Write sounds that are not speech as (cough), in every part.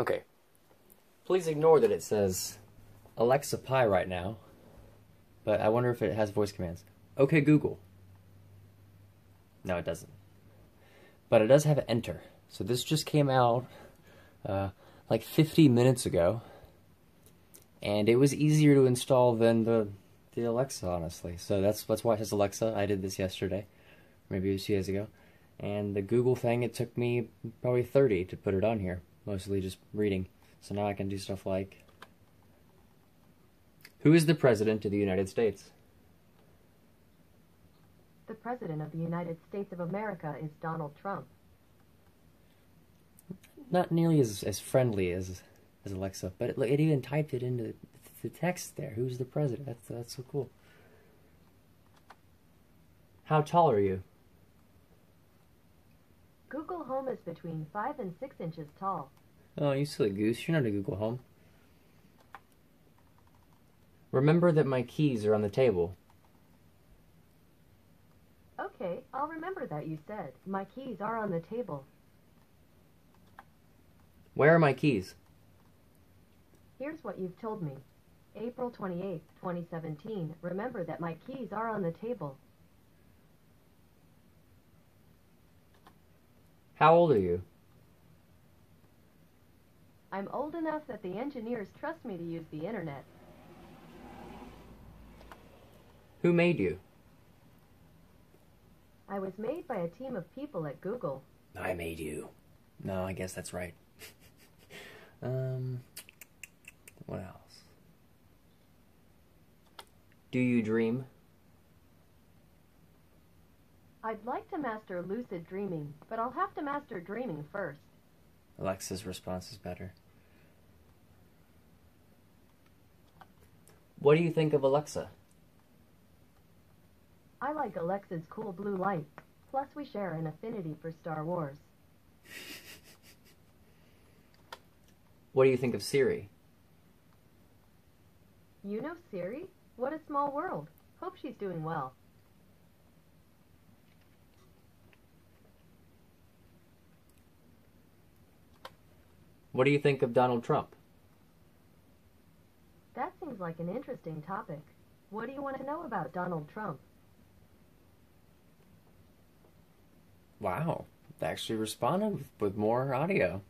Okay. Please ignore that it says Alexa Pi right now, but I wonder if it has voice commands. Okay, Google. No, it doesn't. But it does have enter. So this just came out uh, like 50 minutes ago, and it was easier to install than the the Alexa, honestly. So that's that's why it says Alexa. I did this yesterday, maybe two days ago. And the Google thing, it took me probably 30 to put it on here, mostly just reading. So now I can do stuff like Who is the President of the United States? The President of the United States of America is Donald Trump. Not nearly as, as friendly as as Alexa, but it, it even typed it into the text there. Who's the president? That's that's so cool. How tall are you? Google Home is between 5 and 6 inches tall. Oh, you silly goose. You're not a Google Home. Remember that my keys are on the table. Okay, I'll remember that you said. My keys are on the table. Where are my keys? Here's what you've told me. April 28, 2017. Remember that my keys are on the table. How old are you? I'm old enough that the engineers trust me to use the internet. Who made you? I was made by a team of people at Google. I made you. No, I guess that's right. (laughs) um, what else? Do you dream? I'd like to master lucid dreaming, but I'll have to master dreaming first. Alexa's response is better. What do you think of Alexa? I like Alexa's cool blue light. Plus, we share an affinity for Star Wars. (laughs) What do you think of Siri? You know Siri? What a small world. Hope she's doing well. What do you think of Donald Trump? That seems like an interesting topic. What do you want to know about Donald Trump? Wow, they actually responded with, with more audio.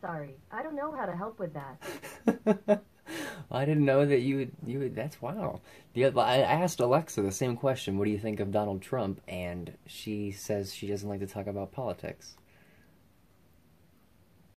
Sorry, I don't know how to help with that. (laughs) I didn't know that you would. You would. That's wow. The other, I asked Alexa the same question. What do you think of Donald Trump? And she says she doesn't like to talk about politics.